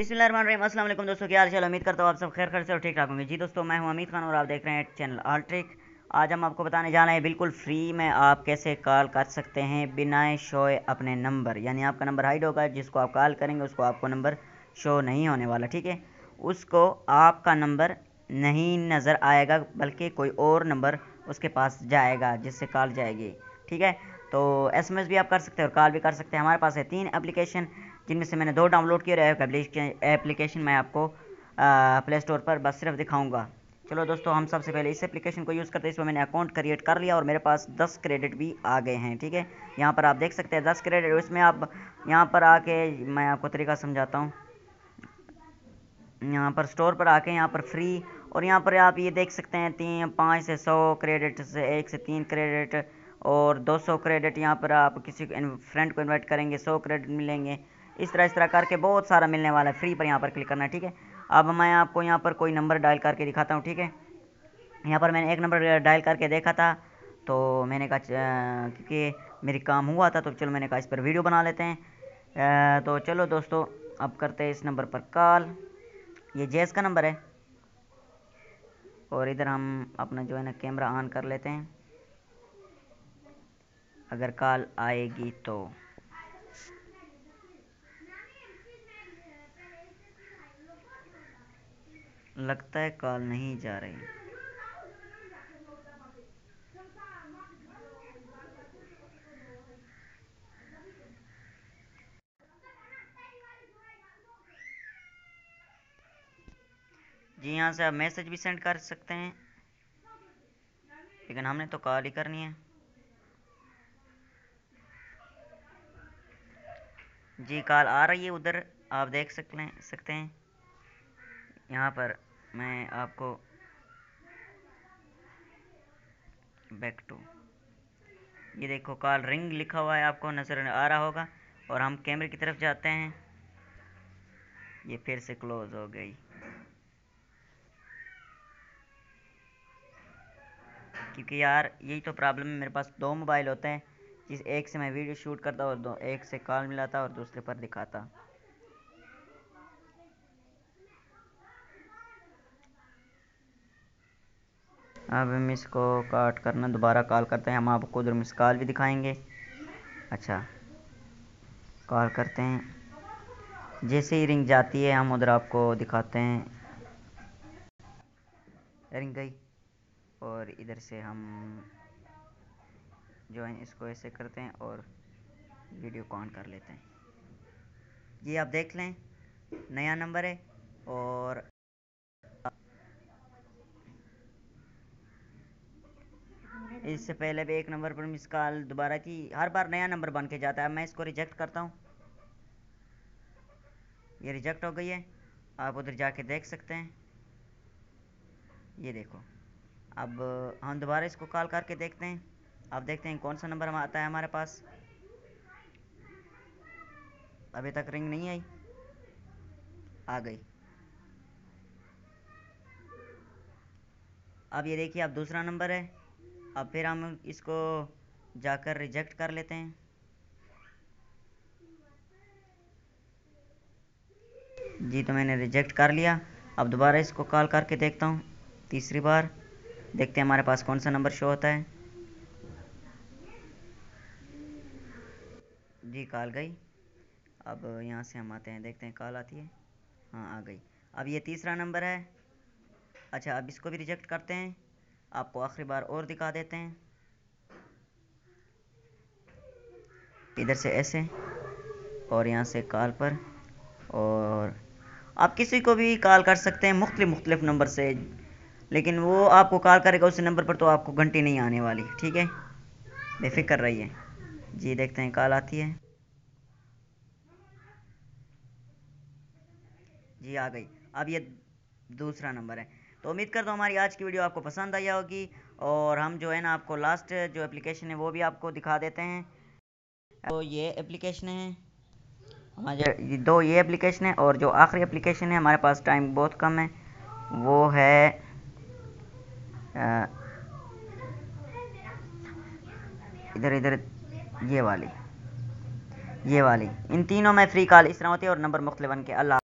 अस्सलाम वालेकुम दोस्तों, क्या हाल उम्मीद करता हूँ आप सब खैर खैर से और ठीक ठाक होंगे। जी दोस्तों, मैं हूँ अमित खान और आप देख रहे हैं चैनल आल ट्रिक आज हम आपको बताने जा रहे हैं, बिल्कुल फ्री में आप कैसे कॉल कर सकते हैं बिना शोए अपने नंबर। यानी आपका नंबर हाइड होगा, जिसको आप कॉल करेंगे उसको आपको नंबर शो नहीं होने वाला, ठीक है? उसको आपका नंबर नहीं नज़र आएगा, बल्कि कोई और नंबर उसके पास जाएगा, जिससे कॉल जाएगी, ठीक है? तो एसएमएस भी आप कर सकते हैं और कॉल भी कर सकते हैं। हमारे पास है तीन एप्लीकेशन जिनमें से मैंने दो डाउनलोड किए एप्लीकेशन मैं आपको प्ले स्टोर पर बस सिर्फ़ दिखाऊँगा। चलो दोस्तों, हम सबसे पहले इस एप्लीकेशन को यूज़ करते हैं। इसमें मैंने अकाउंट क्रिएट कर लिया और मेरे पास 10 क्रेडिट भी आ गए हैं, ठीक है? यहाँ पर आप देख सकते हैं 10 क्रेडिट। इसमें आप यहाँ पर आके, मैं आपको तरीका समझाता हूँ। यहाँ पर स्टोर पर आके यहाँ पर फ्री और यहाँ पर आप ये देख सकते हैं तीन, पाँच से सौ क्रेडिट, से एक से तीन क्रेडिट और 200 क्रेडिट यहाँ पर आप किसी फ्रेंड को इन्वाइट करेंगे 100 क्रेडिट मिलेंगे। इस तरह इस तरह करके बहुत सारा मिलने वाला है। फ्री पर यहाँ पर क्लिक करना है ठीक है? अब मैं आपको यहाँ पर कोई नंबर डायल करके दिखाता हूँ, ठीक है? यहाँ पर मैंने एक नंबर डायल करके देखा था तो मैंने कहा क्योंकि मेरी काम हुआ था तो चलो मैंने कहा इस पर वीडियो बना लेते हैं। तो चलो दोस्तों, अब करते हैं इस नंबर पर कॉल ये जेस का नंबर है। और इधर हम अपना जो है ना कैमरा ऑन कर लेते हैं। अगर कॉल आएगी तो। लगता है कॉल नहीं जा रही। जी यहाँ से आप मैसेज भी सेंड कर सकते हैं। लेकिन हमने तो कॉल ही करनी है। जी, कॉल आ रही है उधर, आप देख सकते हैं सकते हैं। यहाँ पर मैं आपको बैक टू ये देखो कॉल रिंग लिखा हुआ है आपको, नज़र आ रहा होगा। और हम कैमरे की तरफ़ जाते हैं। ये फिर से क्लोज हो गई। क्योंकि यार, यही तो प्रॉब्लम है, मेरे पास दो मोबाइल होते हैं, जिस एक से मैं वीडियो शूट करता और दो एक से कॉल मिलाता और दूसरे पर दिखाता। अब हम इसको काट करना दोबारा कॉल करते हैं। हम आपको उधर मिस कॉल भी दिखाएँगे। अच्छा कॉल करते हैं। जैसे ही रिंग जाती है, हम उधर आपको दिखाते हैं। रिंग गई, और इधर से हम जो है इसको ऐसे करते हैं और वीडियो को ऑन कर लेते हैं। ये आप देख लें, नया नंबर है, और इससे पहले भी एक नंबर पर मिस कॉल दोबारा की, हर बार नया नंबर बन के जाता है। मैं इसको रिजेक्ट करता हूँ। ये रिजेक्ट हो गई है। आप उधर जाके देख सकते हैं। ये देखो। अब हम दोबारा इसको कॉल करके देखते हैं। अब देखते हैं कौन सा नंबर आता है हमारे पास। अभी तक रिंग नहीं आई। आ गई। अब ये देखिए, अब दूसरा नंबर है। अब फिर हम इसको जाकर रिजेक्ट कर लेते हैं। जी तो मैंने रिजेक्ट कर लिया। अब दोबारा इसको कॉल करके देखता हूँ। तीसरी बार देखते हैं हमारे पास कौन सा नंबर शो होता है। जी कॉल गई। अब यहाँ से हम आते हैं, देखते हैं कॉल आती है। हाँ आ गई। अब ये तीसरा नंबर है। अच्छा अब इसको भी रिजेक्ट करते हैं। आपको आखिरी बार और दिखा देते हैं। इधर से ऐसे और यहाँ से कॉल पर और आप किसी को भी कॉल कर सकते हैं मुख्तलिफ़ मुख्तलिफ़ नंबर से, लेकिन वो आपको कॉल करेगा उस नंबर पर तो आपको घंटी नहीं आने वाली, ठीक है? बेफिक्र रहिए। जी, देखते हैं कॉल आती है। जी, आ गई। अब ये दूसरा नंबर है। तो उम्मीद करता हूँ हमारी आज की वीडियो आपको पसंद आई होगी और हम जो है ना आपको लास्ट जो एप्लीकेशन है वो भी आपको दिखा देते हैं। तो ये एप्लीकेशन है। हमारे दो ये एप्लीकेशन है और जो आखिरी एप्लीकेशन है, हमारे पास टाइम बहुत कम है। वो है इधर इधर, ये वाली। ये वाली। इन तीनों में फ्री कॉल इस तरह होती है और नंबर मुख्तलिफ़ के अल्लाह